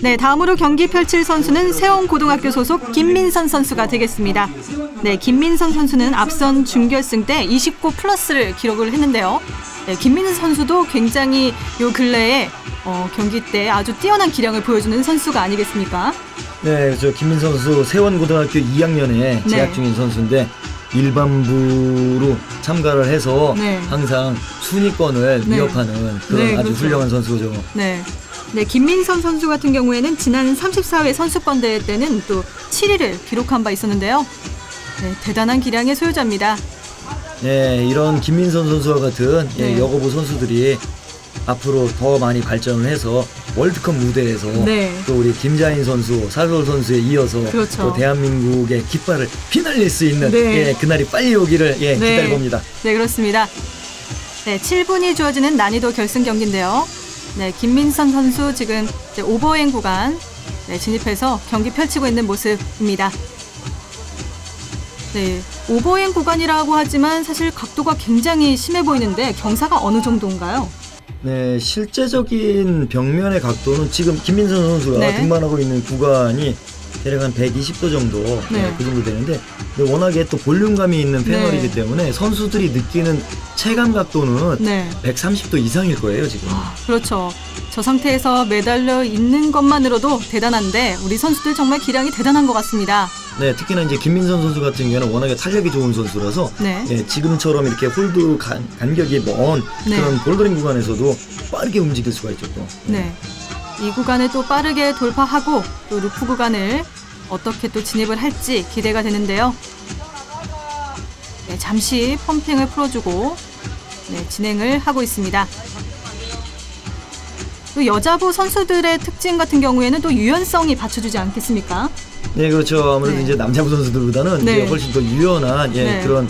네, 다음으로 경기 펼칠 선수는 세원 고등학교 소속 김민선 선수가 되겠습니다. 네, 김민선 선수는 앞선 준결승 때 29 플러스를 기록을 했는데요. 네, 김민선 선수도 굉장히 요 근래에 어, 경기 때 아주 뛰어난 기량을 보여주는 선수가 아니겠습니까? 네, 저 김민선 선수 세원 고등학교 2학년에 재학 네. 중인 선수인데 일반부로 참가를 해서 네. 항상 순위권을 네. 위협하는 그런 네, 아주 그렇죠. 훌륭한 선수죠. 네. 네, 김민선 선수 같은 경우에는 지난 34회 선수권 대회 때는 또 7위를 기록한 바 있었는데요. 네, 대단한 기량의 소유자입니다. 네, 이런 김민선 선수와 같은 예, 네. 여고부 선수들이 앞으로 더 많이 발전을 해서 월드컵 무대에서 네. 또 우리 김자인 선수, 사솔 선수에 이어서 그렇죠. 또 대한민국의 깃발을 휘날릴 수 있는 네. 예, 그날이 빨리 오기를 예, 네. 기다려봅니다. 네, 그렇습니다. 네, 7분이 주어지는 난이도 결승 경기인데요. 네, 김민선 선수 지금 오버행 구간 네, 진입해서 경기 펼치고 있는 모습입니다. 네, 오버행 구간이라고 하지만 사실 각도가 굉장히 심해 보이는데 경사가 어느 정도인가요? 네, 실제적인 벽면의 각도는 지금 김민선 선수가 네. 등반하고 있는 구간이 대략 한 120도 정도 네. 네, 그 정도 되는데 근데 워낙에 또 볼륨감이 있는 패널이기 네. 때문에 선수들이 느끼는 체감 각도는 네. 130도 이상일 거예요 지금. 그렇죠. 저 상태에서 매달려 있는 것만으로도 대단한데 우리 선수들 정말 기량이 대단한 것 같습니다. 네, 특히나 이제 김민선 선수 같은 경우는 워낙에 탄력이 좋은 선수라서 네. 예, 지금처럼 이렇게 홀드 간, 간격이 먼 네. 그런 bouldering 구간에서도 빠르게 움직일 수가 있죠 또. 네. 이 구간을 또 빠르게 돌파하고 또 roof 구간을 어떻게 또 진입을 할지 기대가 되는데요. 네, 잠시 pumping을 풀어주고 네, 진행을 하고 있습니다. 또 여자부 선수들의 특징 같은 경우에는 또 유연성이 받쳐주지 않겠습니까? 네, 그렇죠. 아무래도 네. 이제 남자부 선수들보다는 네. 이제 훨씬 더 유연한 예, 네. 그런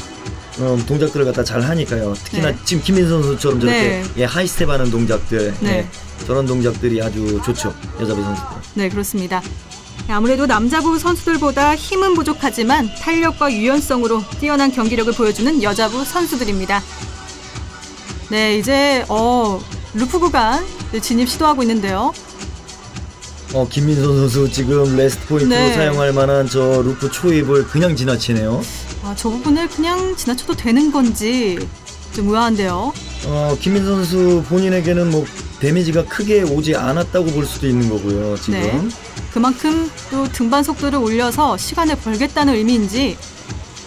어, 동작들을 갖다 잘 하니까요. 특히나 네. 지금 김민선 선수처럼 저렇게 네. 예, high step 하는 동작들, 네. 예, 저런 동작들이 아주 좋죠. 여자부 선수들. 네, 그렇습니다. 아무래도 남자부 선수들보다 힘은 부족하지만 탄력과 유연성으로 뛰어난 경기력을 보여주는 여자부 선수들입니다. 네, 이제 어, roof 구간 진입 시도하고 있는데요. 어, 김민선 선수 지금 rest point로 네. 사용할 만한 저 roof 초입을 그냥 지나치네요. 아, 저 부분을 그냥 지나쳐도 되는 건지 좀 의아한데요. 어, 김민선 선수 본인에게는 뭐 데미지가 크게 오지 않았다고 볼 수도 있는 거고요. 지금. 네. 그만큼 또 등반 속도를 올려서 시간을 벌겠다는 의미인지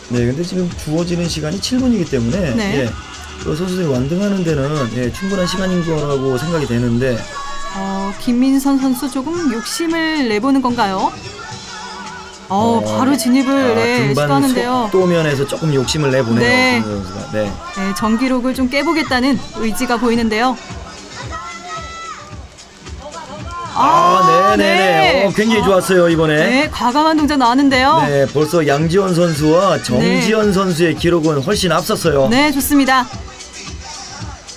네, 근데 지금 주어지는 시간이 7분이기 때문에 네. 예, 그 선수들이 완등하는 데는 예, 충분한 시간인 거라고 생각이 되는데 어, 김민선 선수 조금 욕심을 내보는 건가요? 어, 바로 진입을 아, 네, 시도하는데요. 속도 면에서 조금 욕심을 내보네요. 네. 네. 네, 정기록을 좀 깨보겠다는 의지가 보이는데요. 아, 네, 네, 네. 어, 굉장히 좋았어요 이번에. 네, 과감한 동작 나왔는데요. 네, 벌써 양지원 선수와 정지현 선수의 기록은 훨씬 앞섰어요. 네, 좋습니다.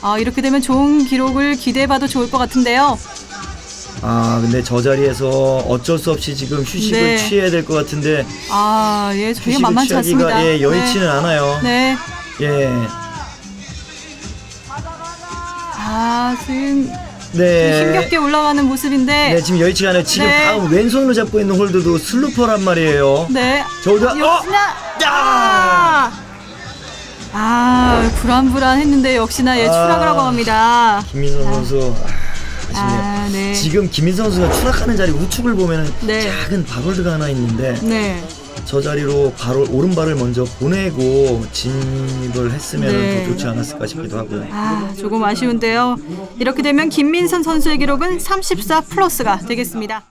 아, 이렇게 되면 좋은 기록을 기대해봐도 좋을 것 같은데요. 아, 근데 저 자리에서 어쩔 수 없이 지금 휴식을 네. 취해야 될 것 같은데 아, 예, 저희가 휴식을 만만치 않습니다. 예, 여의치는 않아요. 네. 네. 예. 아, 지금 네. 힘겹게 올라가는 모습인데. 네, 지금 여의치가 않아요. 지금 네. 다음 왼손으로 잡고 있는 홀드도 슬루퍼란 말이에요. 네. 저기다 어! 야! 아, 아 불안불안했는데 역시나 예 아. 추락을 하고 갑니다. 김민선 선수 아. 아, 네. 지금 김민선 선수가 추락하는 자리 우측을 보면 네. 작은 바골드가 하나 있는데 네. 저 자리로 바로 오른발을 먼저 보내고 진입을 했으면 네. 더 좋지 않았을까 싶기도 하고요. 아, 조금 아쉬운데요. 이렇게 되면 김민선 선수의 기록은 34 플러스가 되겠습니다.